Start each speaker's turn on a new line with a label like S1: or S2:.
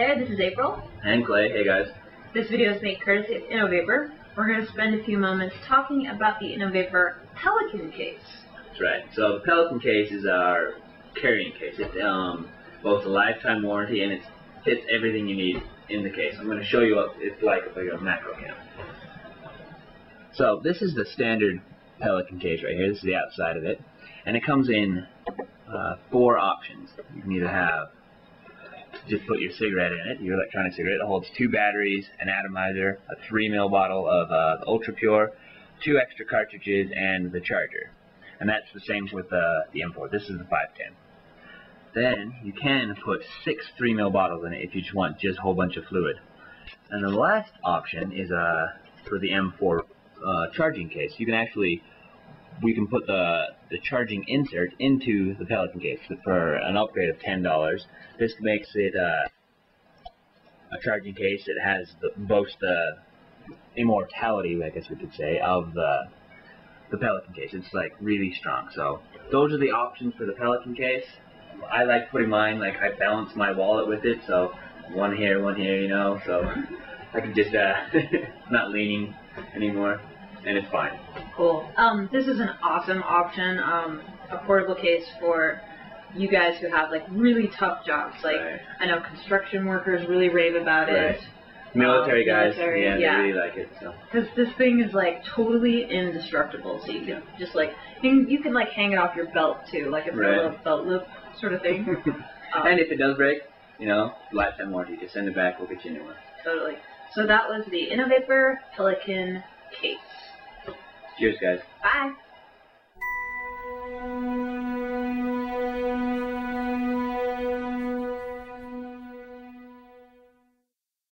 S1: this is Apryl.
S2: And Clay, hey guys.
S1: This video is made courtesy of InnoVapor. We're going to spend a few moments talking about the InnoVapor Pelican case.
S2: That's right. So the Pelican case is our carrying case. It um, boasts a lifetime warranty and it fits everything you need in the case. I'm going to show you what it's like if I go macro cam. So this is the standard Pelican case right here. This is the outside of it. And it comes in uh, four options. You can either have just put your cigarette in it, your electronic cigarette. It holds two batteries, an atomizer, a 3 ml bottle of uh, Ultra Pure, two extra cartridges, and the charger. And that's the same with uh, the M4. This is the 510. Then you can put six 3 ml bottles in it if you just want just a whole bunch of fluid. And the last option is uh, for the M4 uh, charging case. You can actually we can put the the charging insert into the Pelican case for an upgrade of ten dollars. This makes it uh, a charging case. It has the, boasts the immortality, I guess we could say, of the the Pelican case. It's like really strong. So those are the options for the Pelican case. I like putting mine like I balance my wallet with it, so one here, one here, you know, so I can just uh, not leaning anymore, and it's fine.
S1: Cool. Um, this is an awesome option. Um, a portable case for you guys who have like really tough jobs. Like
S2: Right.
S1: I know construction workers really rave about
S2: Right.
S1: it
S2: Military
S1: Um,
S2: guys,
S1: military,
S2: yeah,
S1: yeah.
S2: they really like it. So
S1: because this thing is like totally indestructible. So you can just like you can, you can like hang it off your belt too, like it's
S2: Right.
S1: a little belt loop sort of thing. Um,
S2: and if it does break, you know, lifetime warranty. Just send it back. We'll get you a new one.
S1: totally. So that was the InnoVapor Pelican case.
S2: Cheers, guys.
S1: Bye.